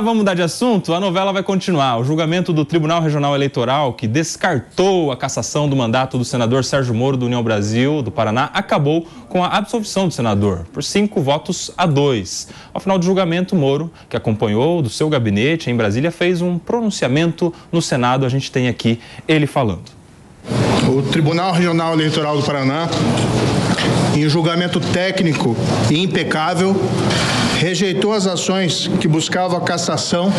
vamos mudar de assunto? A novela vai continuar. O julgamento do Tribunal Regional Eleitoral, que descartou a cassação do mandato do senador Sérgio Moro do União Brasil, do Paraná, acabou com a absolvição do senador, por cinco votos a dois. Ao final do julgamento, Moro, que acompanhou do seu gabinete em Brasília, fez um pronunciamento no Senado. A gente tem aqui ele falando. O Tribunal Regional Eleitoral do Paraná, em julgamento técnico e impecável, rejeitou as ações que buscavam a cassação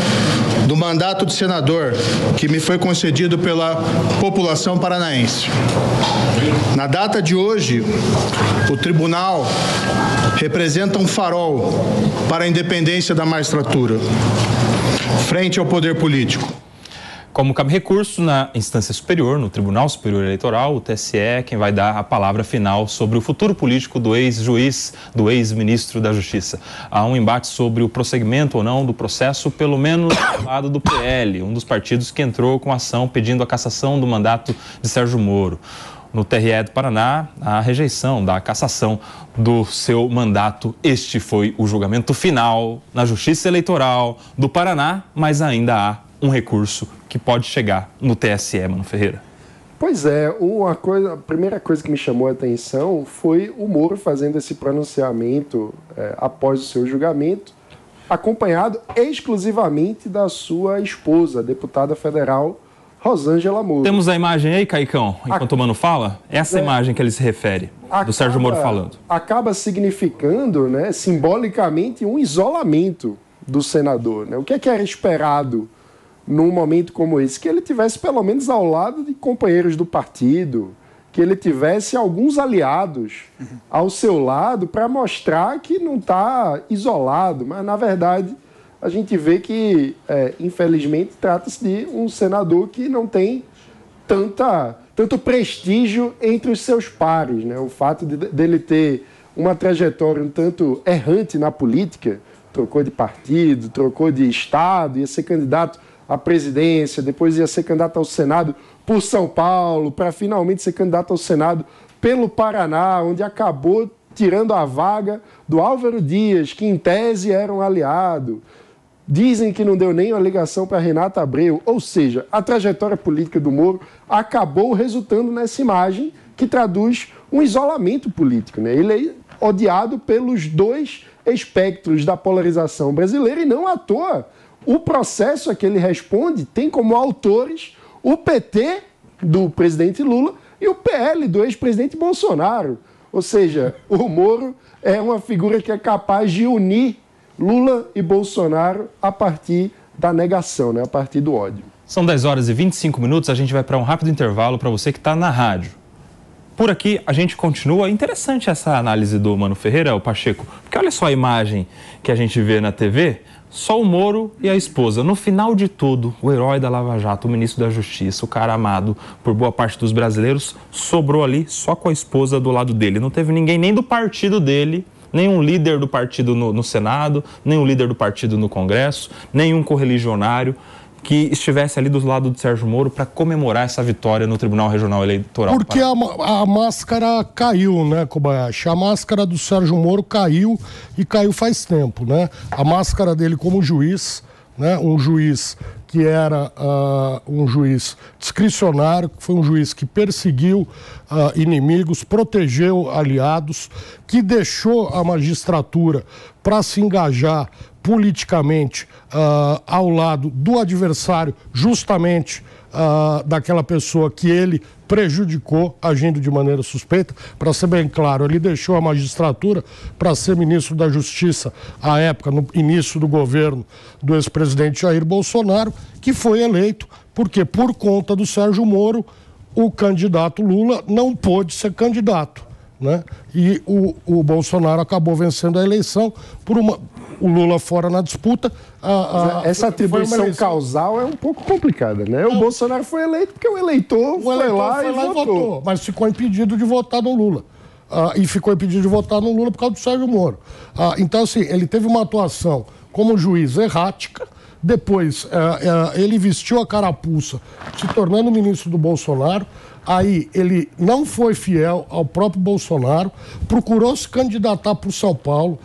do mandato de senador que me foi concedido pela população paranaense. Na data de hoje, o tribunal representa um farol para a independência da magistratura frente ao poder político. Como cabe recurso na instância superior, no Tribunal Superior Eleitoral, o TSE é quem vai dar a palavra final sobre o futuro político do ex-juiz, do ex-ministro da Justiça. Há um embate sobre o prosseguimento ou não do processo, pelo menos do lado do PL, um dos partidos que entrou com ação pedindo a cassação do mandato de Sérgio Moro no TRE do Paraná a rejeição da cassação do seu mandato. Este foi o julgamento final na Justiça Eleitoral do Paraná, mas ainda há um recurso que pode chegar no TSE, Mano Ferreira? Pois é, uma coisa, a primeira coisa que me chamou a atenção foi o Moro fazendo esse pronunciamento é, após o seu julgamento, acompanhado exclusivamente da sua esposa, a deputada federal Rosângela Moro. Temos a imagem aí, Caicão, enquanto a... o Mano fala? Essa é... imagem que ele se refere, acaba, do Sérgio Moro falando. Acaba significando, né, simbolicamente, um isolamento do senador. Né? O que, é que era esperado num momento como esse, que ele tivesse pelo menos ao lado de companheiros do partido, que ele tivesse alguns aliados ao seu lado para mostrar que não está isolado, mas na verdade a gente vê que, é, infelizmente, trata-se de um senador que não tem tanta, tanto prestígio entre os seus pares. Né? O fato de, dele ter uma trajetória um tanto errante na política, trocou de partido, trocou de estado, ia ser candidato à presidência, depois ia ser candidato ao Senado por São Paulo, para finalmente ser candidato ao Senado pelo Paraná, onde acabou tirando a vaga do Álvaro Dias, que em tese era um aliado. Dizem que não deu nem uma ligação para Renata Abreu, ou seja, a trajetória política do Moro acabou resultando nessa imagem que traduz um isolamento político. Né? Ele é odiado pelos dois espectros da polarização brasileira e não à toa o processo a que ele responde tem como autores o PT do presidente Lula e o PL do ex-presidente Bolsonaro. Ou seja, o Moro é uma figura que é capaz de unir Lula e Bolsonaro a partir da negação, né? a partir do ódio. São 10 horas e 25 minutos, a gente vai para um rápido intervalo para você que está na rádio. Por aqui a gente continua. Interessante essa análise do Mano Ferreira, o Pacheco, porque olha só a imagem que a gente vê na TV só o Moro e a esposa. No final de tudo, o herói da Lava Jato, o ministro da Justiça, o cara amado por boa parte dos brasileiros, sobrou ali só com a esposa do lado dele. Não teve ninguém nem do partido dele, nenhum líder do partido no, no Senado, nenhum líder do partido no Congresso, nenhum correligionário que estivesse ali do lado de Sérgio Moro para comemorar essa vitória no Tribunal Regional Eleitoral. Porque a, a, máscara caiu, né, Kobayashi? A máscara do Sérgio Moro caiu e caiu faz tempo, né? A máscara dele como juiz, né? Um juiz que era uh, um juiz discricionário, que foi um juiz que perseguiu uh, inimigos, protegeu aliados, que deixou a magistratura para se engajar politicamente uh, ao lado do adversário, justamente uh, daquela pessoa que ele prejudicou, agindo de maneira suspeita. Para ser bem claro, ele deixou a magistratura para ser ministro da Justiça à época, no início do governo do ex-presidente Jair Bolsonaro, que foi eleito porque, por conta do Sérgio Moro, o candidato Lula não pôde ser candidato. Né? E o, o Bolsonaro acabou vencendo a eleição por uma, o Lula fora na disputa. A, a, Essa atribuição causal é um pouco complicada, né? O Bolsonaro foi eleito porque o eleitor, o foi, eleitor lá foi, lá, e, votou. votou. Mas ficou impedido de votar no Lula. Ah, e ficou impedido de votar no Lula por causa do Sérgio Moro. Ah, então, assim, ele teve uma atuação como juiz errática. Depois, ah, ele vestiu a carapuça, se tornando ministro do Bolsonaro. Aí ele não foi fiel ao próprio Bolsonaro, procurou se candidatar para o São Paulo,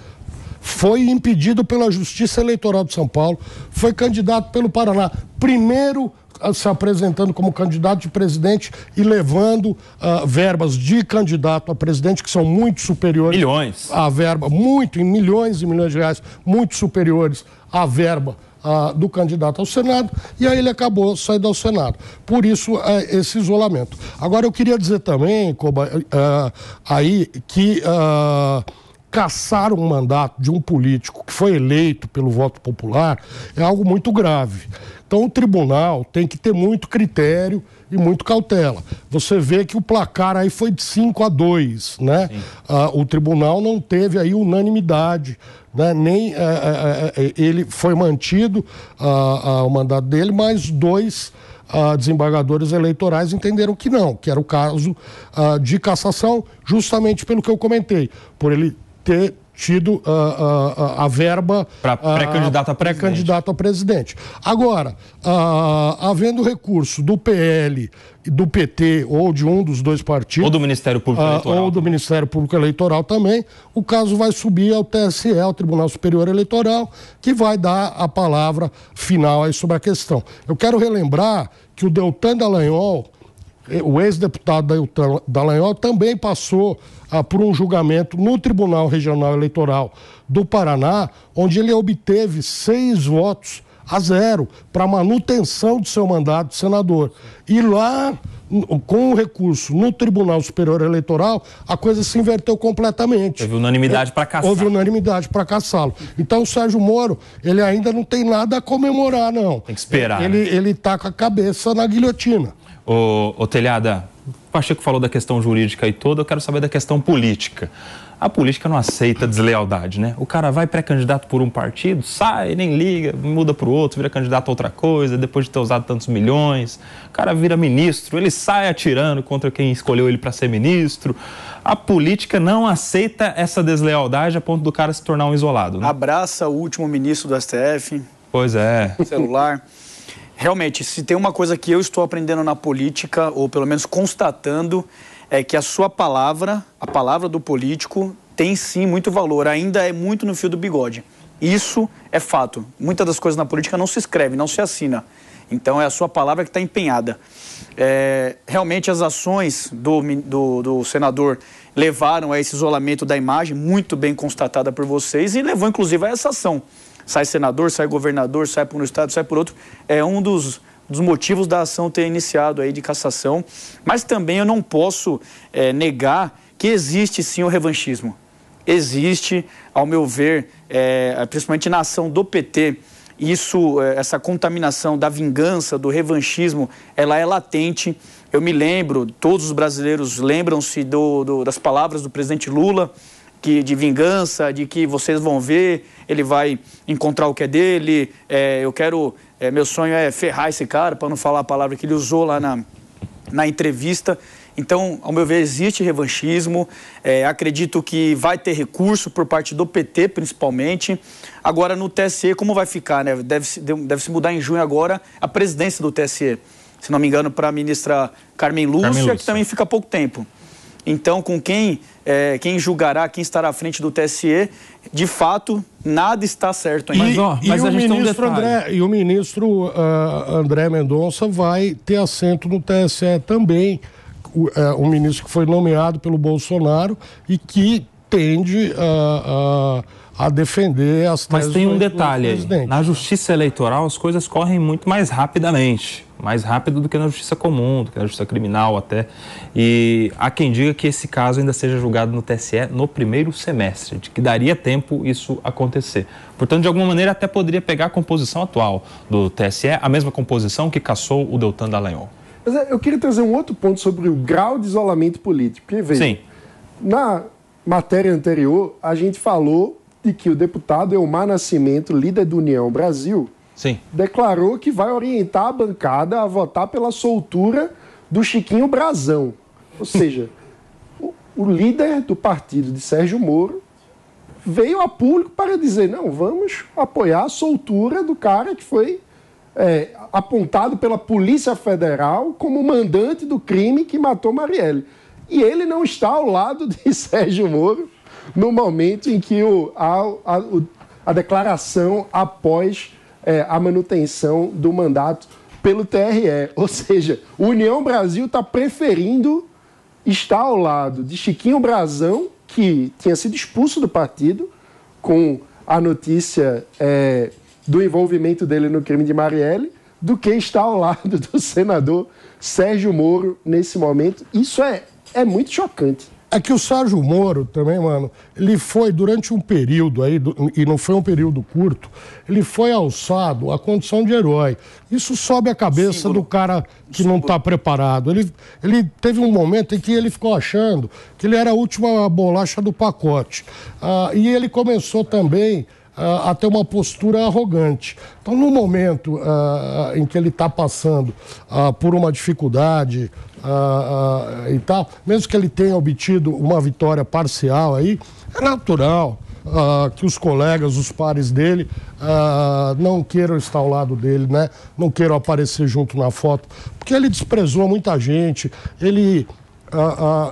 foi impedido pela Justiça Eleitoral de São Paulo, foi candidato pelo Paraná. Primeiro se apresentando como candidato de presidente e levando uh, verbas de candidato a presidente que são muito superiores. Milhões. A verba, muito, em milhões e milhões de reais, muito superiores à verba do candidato ao Senado, e aí ele acabou saindo ao Senado. Por isso, uh, esse isolamento. Agora, eu queria dizer também, Koba, uh, aí, que caçar um mandato de um político que foi eleito pelo voto popular é algo muito grave. Então o tribunal tem que ter muito critério e muito cautela. Você vê que o placar aí foi de 5 a 2, né? Ah, o tribunal não teve aí unanimidade, né? Nem eh, eh, ele foi mantido ah, ah, o mandato dele, mas dois ah, desembargadores eleitorais entenderam que não, que era o caso ah, de cassação, justamente pelo que eu comentei, por ele ter tido uh, uh, a verba para pré-candidato a, pré a presidente. Agora, uh, havendo recurso do PL, do PT ou de um dos dois partidos. Ou do Ministério Público Eleitoral. Ou do Ministério Público Eleitoral também, o caso vai subir ao TSE, ao Tribunal Superior Eleitoral, que vai dar a palavra final aí sobre a questão. Eu quero relembrar que o Deltan Dallagnol o ex-deputado Dallagnol também passou ah, por um julgamento no Tribunal Regional Eleitoral do Paraná, onde ele obteve seis votos a zero para manutenção de seu mandato de senador. E lá, com o recurso no Tribunal Superior Eleitoral, a coisa se inverteu completamente. Houve unanimidade para caçá-lo. Houve unanimidade para caçá-lo. Então o Sérgio Moro, ele ainda não tem nada a comemorar, não. Tem que esperar. Ele, né? ele tá com a cabeça na guilhotina. Ô, ô Telhada, o Pacheco falou da questão jurídica e toda, eu quero saber da questão política. A política não aceita deslealdade, né? O cara vai pré-candidato por um partido, sai, nem liga, muda para o outro, vira candidato a outra coisa, depois de ter usado tantos milhões. O cara vira ministro, ele sai atirando contra quem escolheu ele para ser ministro. A política não aceita essa deslealdade a ponto do cara se tornar um isolado. Né? Abraça o último ministro do STF. Pois é. Celular. Realmente, se tem uma coisa que eu estou aprendendo na política, ou pelo menos constatando, é que a sua palavra, a palavra do político, tem sim muito valor, ainda é muito no fio do bigode. Isso é fato. Muitas das coisas na política não se escreve, não se assina. Então é a sua palavra que está empenhada. É, realmente as ações do, do, do, senador levaram a esse isolamento da imagem, muito bem constatada por vocês, e levou inclusive a essa ação sai senador, sai governador, sai por um estado, sai por outro, é um dos, dos motivos da ação ter iniciado aí de cassação. Mas também eu não posso é, negar que existe sim o revanchismo. Existe, ao meu ver, é, principalmente na ação do PT, isso, é, essa contaminação da vingança, do revanchismo, ela é latente. Eu me lembro, todos os brasileiros lembram-se das palavras do presidente Lula, que, de vingança, de que vocês vão ver, ele vai encontrar o que é dele, é, eu quero, é, meu sonho é ferrar esse cara, para não falar a palavra que ele usou lá na, na entrevista. Então, ao meu ver, existe revanchismo. É, acredito que vai ter recurso por parte do PT, principalmente. Agora, no TSE, como vai ficar? Né? Deve-se deve -se mudar em junho agora a presidência do TSE. Se não me engano, para a ministra Carmen Lúcia, Carmen Lúcia, que também fica pouco tempo. Então, com quem, é, quem julgará, quem estará à frente do TSE, de fato, nada está certo ainda. Mas, ó, mas e, o ministro um André, e o ministro uh, André Mendonça vai ter assento no TSE também. O, uh, um ministro que foi nomeado pelo Bolsonaro e que tende a. Uh, a defender as Mas tem um detalhe aí. Na justiça eleitoral as coisas correm muito mais rapidamente. Mais rápido do que na justiça comum, do que na justiça criminal até. E há quem diga que esse caso ainda seja julgado no TSE no primeiro semestre, de que daria tempo isso acontecer. Portanto, de alguma maneira até poderia pegar a composição atual do TSE, a mesma composição que caçou o Deltan Dallagnol. Mas é, eu queria trazer um outro ponto sobre o grau de isolamento político. Porque, veja, Sim. na matéria anterior, a gente falou de que o deputado Elmar Nascimento, líder do União Brasil, Sim. declarou que vai orientar a bancada a votar pela soltura do Chiquinho Brazão. Ou seja, o, o líder do partido de Sérgio Moro veio a público para dizer: não, vamos apoiar a soltura do cara que foi é, apontado pela Polícia Federal como mandante do crime que matou Marielle. E ele não está ao lado de Sérgio Moro no momento em que o, a, a, a declaração após é, a manutenção do mandato pelo TRE. Ou seja, o União Brasil está preferindo estar ao lado de Chiquinho Brazão, que tinha sido expulso do partido com a notícia é, do envolvimento dele no crime de Marielle, do que estar ao lado do senador Sérgio Moro nesse momento. Isso é, é muito chocante. É que o Sérgio Moro também, mano, ele foi durante um período aí, e não foi um período curto, ele foi alçado à condição de herói. Isso sobe a cabeça Símbolo. do cara que não está preparado. Ele, ele teve um momento em que ele ficou achando que ele era a última bolacha do pacote. Ah, e ele começou também uh, a ter uma postura arrogante. Então, no momento uh, em que ele está passando uh, por uma dificuldade e tal, mesmo que ele tenha obtido uma vitória parcial aí, é natural Uh, que os colegas, os pares dele, uh, não queiram estar ao lado dele, né? Não queiram aparecer junto na foto, porque ele desprezou muita gente, ele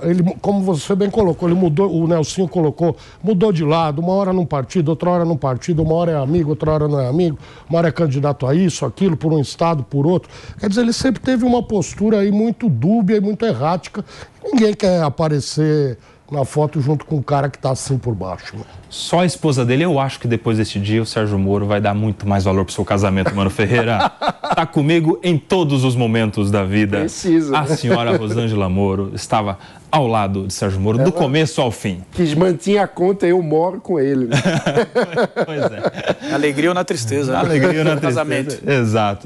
ele, como você bem colocou, ele mudou, o Nelsinho colocou, mudou de lado, uma hora num partido, outra hora num partido, uma hora é amigo, outra hora não é amigo, uma hora é candidato a isso, aquilo, por um estado, por outro. Quer dizer, ele sempre teve uma postura aí muito dúbia e muito errática. Ninguém quer aparecer na foto junto com um cara que está assim por baixo. Né? Só a esposa dele, eu acho que depois desse dia o Sérgio Moro vai dar muito mais valor pro seu casamento, Mano Ferreira. tá comigo em todos os momentos da vida. Precisa. A senhora Rosângela Moro estava ao lado de Sérgio Moro, Ela do começo ao fim. Que mantinha a conta, eu moro com ele. Né? pois é. Alegria ou na tristeza. Alegria ou na tristeza. Casamento. Exato.